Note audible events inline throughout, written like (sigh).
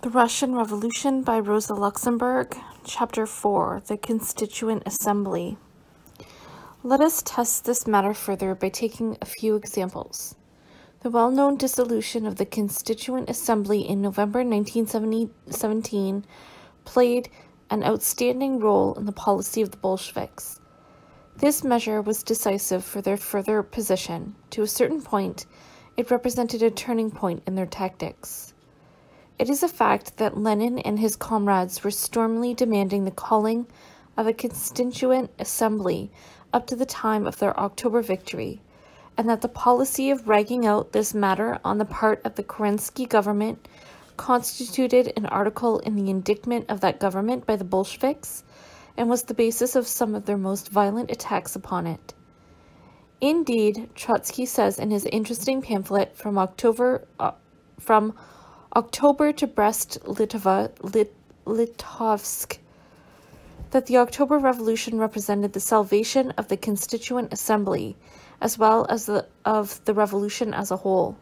The Russian Revolution by Rosa Luxemburg, Chapter 4 The Constituent Assembly. Let us test this matter further by taking a few examples. The well known dissolution of the Constituent Assembly in November 1917 played an outstanding role in the policy of the Bolsheviks. This measure was decisive for their further position. To a certain point, it represented a turning point in their tactics. It is a fact that Lenin and his comrades were stormily demanding the calling of a constituent assembly up to the time of their October victory, and that the policy of dragging out this matter on the part of the Kerensky government constituted an article in the indictment of that government by the Bolsheviks and was the basis of some of their most violent attacks upon it. Indeed, Trotsky says in his interesting pamphlet from October uh, from October to Brest Litova, Lit, Litovsk that the October Revolution represented the salvation of the Constituent Assembly as well as the, of the revolution as a whole.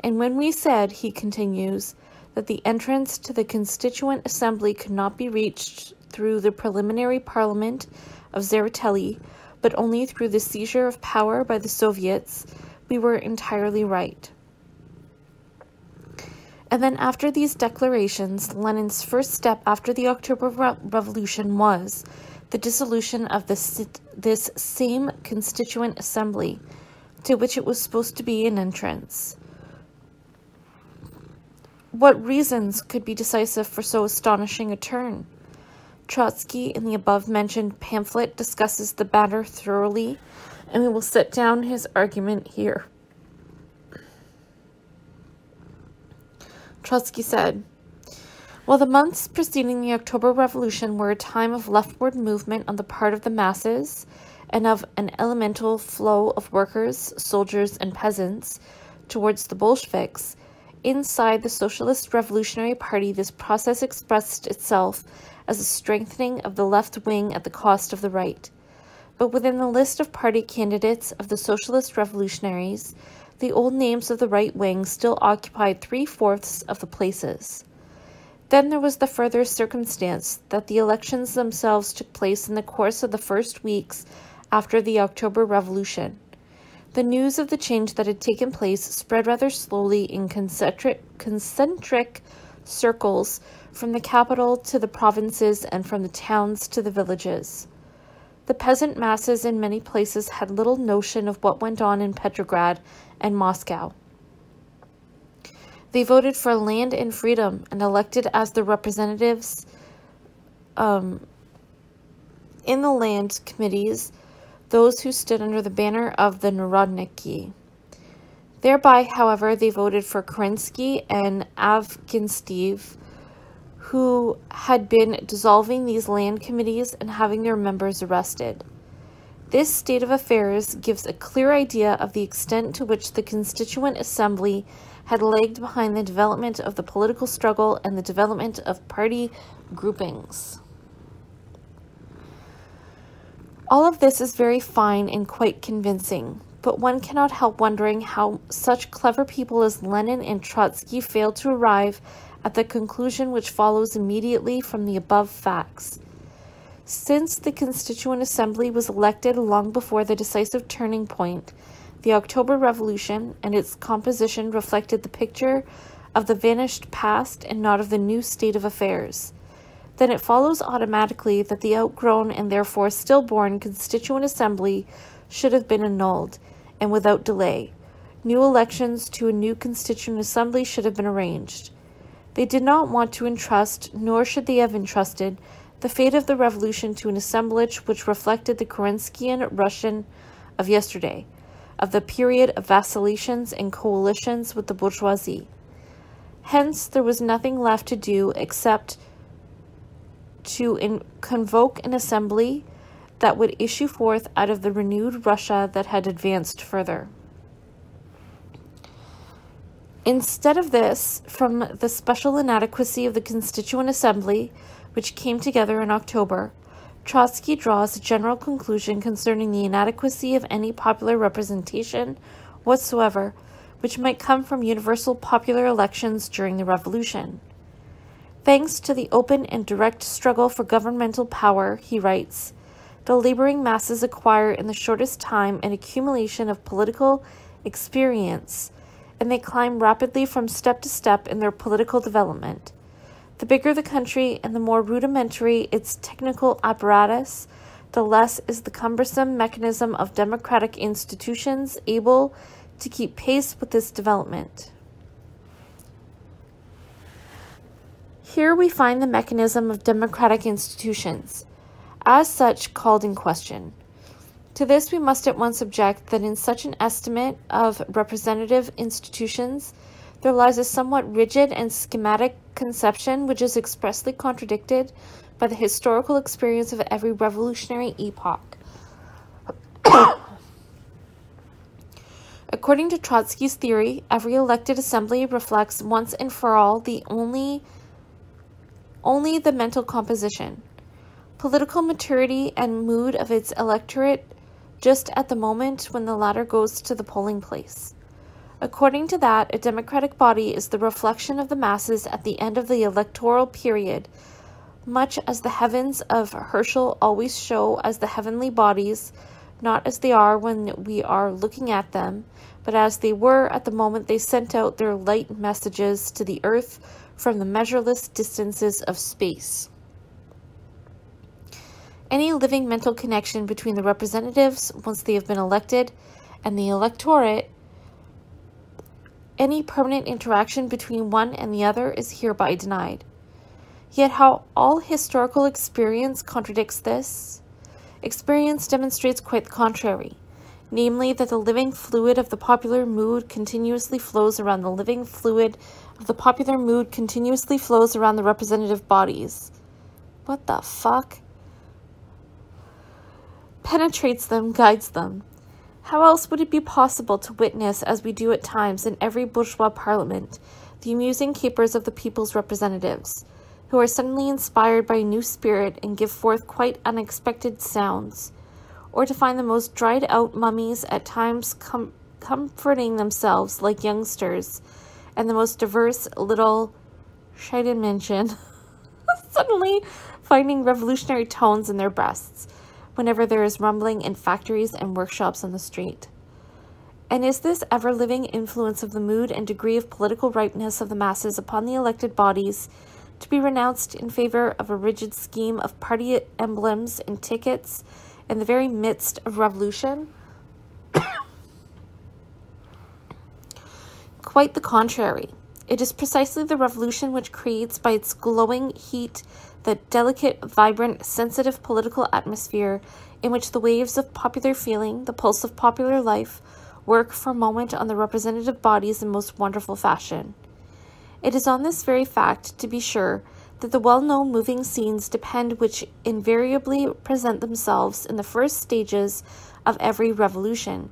And when we said, he continues, that the entrance to the Constituent Assembly could not be reached through the preliminary parliament of Tseretelli, but only through the seizure of power by the Soviets, we were entirely right. And then after these declarations, Lenin's first step after the October Re Revolution was the dissolution of this, this same Constituent Assembly, to which it was supposed to be an entrance. What reasons could be decisive for so astonishing a turn? Trotsky, in the above mentioned pamphlet, discusses the matter thoroughly, and we will set down his argument here. Trotsky said, While the months preceding the October Revolution were a time of leftward movement on the part of the masses and of an elemental flow of workers, soldiers, and peasants towards the Bolsheviks, Inside the Socialist Revolutionary Party, this process expressed itself as a strengthening of the left wing at the cost of the right. But within the list of party candidates of the Socialist Revolutionaries, the old names of the right wing still occupied three fourths of the places. Then there was the further circumstance that the elections themselves took place in the course of the first weeks after the October Revolution. The news of the change that had taken place spread rather slowly in concentric, concentric circles from the capital to the provinces and from the towns to the villages. The peasant masses in many places had little notion of what went on in Petrograd and Moscow. They voted for land and freedom and elected as the representatives um, in the land committees those who stood under the banner of the Narodniki. Thereby, however, they voted for Kerensky and Avksentiev, who had been dissolving these land committees and having their members arrested. This state of affairs gives a clear idea of the extent to which the Constituent Assembly had lagged behind the development of the political struggle and the development of party groupings. All of this is very fine and quite convincing, but one cannot help wondering how such clever people as Lenin and Trotsky failed to arrive at the conclusion which follows immediately from the above facts. Since the Constituent Assembly was elected long before the decisive turning point, the October Revolution and its composition reflected the picture of the vanished past and not of the new state of affairs then it follows automatically that the outgrown and therefore stillborn Constituent Assembly should have been annulled, and without delay. New elections to a new Constituent Assembly should have been arranged. They did not want to entrust, nor should they have entrusted, the fate of the revolution to an assemblage which reflected the Kerenskian Russian of yesterday, of the period of vacillations and coalitions with the bourgeoisie. Hence, there was nothing left to do except to convoke an assembly that would issue forth out of the renewed Russia that had advanced further. Instead of this, from the special inadequacy of the Constituent Assembly, which came together in October, Trotsky draws a general conclusion concerning the inadequacy of any popular representation whatsoever which might come from universal popular elections during the Revolution. Thanks to the open and direct struggle for governmental power, he writes, the laboring masses acquire in the shortest time an accumulation of political experience, and they climb rapidly from step to step in their political development. The bigger the country and the more rudimentary its technical apparatus, the less is the cumbersome mechanism of democratic institutions able to keep pace with this development. Here we find the mechanism of democratic institutions, as such called in question. To this we must at once object that in such an estimate of representative institutions, there lies a somewhat rigid and schematic conception which is expressly contradicted by the historical experience of every revolutionary epoch. (coughs) According to Trotsky's theory, every elected assembly reflects once and for all the only only the mental composition, political maturity, and mood of its electorate just at the moment when the latter goes to the polling place. According to that, a democratic body is the reflection of the masses at the end of the electoral period, much as the heavens of Herschel always show as the heavenly bodies, not as they are when we are looking at them, but as they were at the moment they sent out their light messages to the earth from the measureless distances of space. Any living mental connection between the representatives, once they have been elected, and the electorate, any permanent interaction between one and the other is hereby denied. Yet, how all historical experience contradicts this? Experience demonstrates quite the contrary namely, that the living fluid of the popular mood continuously flows around the living fluid of the popular mood continuously flows around the representative bodies. What the fuck? Penetrates them, guides them. How else would it be possible to witness, as we do at times in every bourgeois parliament, the amusing capers of the people's representatives, who are suddenly inspired by a new spirit and give forth quite unexpected sounds? or to find the most dried out mummies at times com- comforting themselves like youngsters, and the most diverse little Scheidemännchen (laughs) suddenly finding revolutionary tones in their breasts whenever there is rumbling in factories and workshops on the street. And is this ever living influence of the mood and degree of political ripeness of the masses upon the elected bodies to be renounced in favor of a rigid scheme of party emblems and tickets in the very midst of revolution? (coughs) Quite the contrary. It is precisely the revolution which creates by its glowing heat the delicate, vibrant, sensitive political atmosphere in which the waves of popular feeling, the pulse of popular life, work for a moment on the representative bodies in most wonderful fashion. It is on this very fact, to be sure, that the well known moving scenes depend, which invariably present themselves in the first stages of every revolution.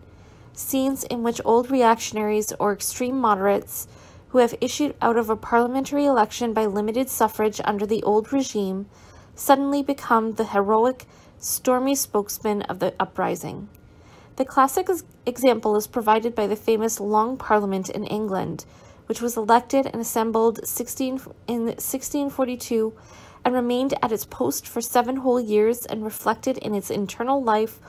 Scenes in which old reactionaries or extreme moderates, who have issued out of a parliamentary election by limited suffrage under the old regime, suddenly become the heroic, stormy spokesman of the uprising. The classic example is provided by the famous Long Parliament in England, which was elected and assembled 16, in 1642 and remained at its post for seven whole years and reflected in its internal life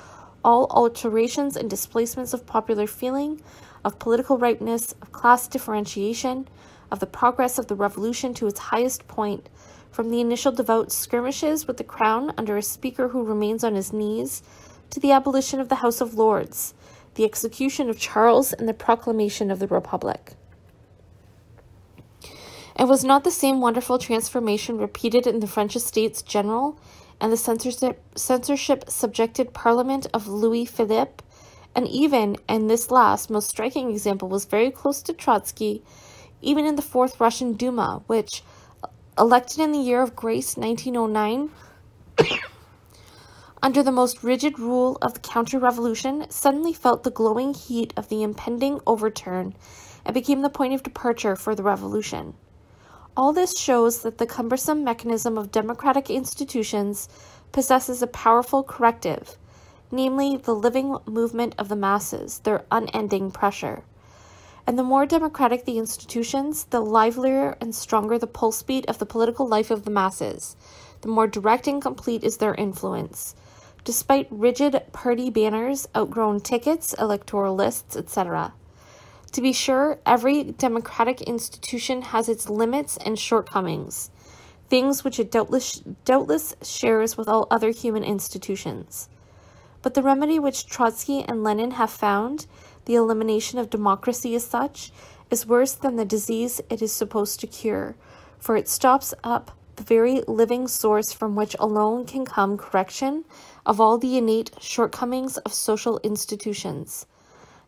all alterations and displacements of popular feeling, of political ripeness, of class differentiation, of the progress of the revolution to its highest point, from the initial devout skirmishes with the crown under a speaker who remains on his knees, to the abolition of the House of Lords, the execution of Charles, and the proclamation of the Republic. And was not the same wonderful transformation repeated in the French Estates General and the censorship, censorship subjected Parliament of Louis Philippe? And even, and this last, most striking example was very close to Trotsky, even in the Fourth Russian Duma, which, uh, elected in the year of grace 1909, (coughs) under the most rigid rule of the counter revolution, suddenly felt the glowing heat of the impending overturn and became the point of departure for the revolution. All this shows that the cumbersome mechanism of democratic institutions possesses a powerful corrective, namely the living movement of the masses, their unending pressure. And the more democratic the institutions, the livelier and stronger the pulse beat of the political life of the masses, the more direct and complete is their influence. Despite rigid party banners, outgrown tickets, electoral lists, etc. To be sure, every democratic institution has its limits and shortcomings, things which it doubtless, doubtless shares with all other human institutions. But the remedy which Trotsky and Lenin have found, the elimination of democracy as such, is worse than the disease it is supposed to cure, for it stops up the very living source from which alone can come correction of all the innate shortcomings of social institutions.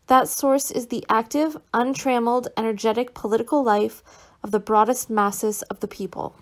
That source is the active, untrammeled, energetic political life of the broadest masses of the people.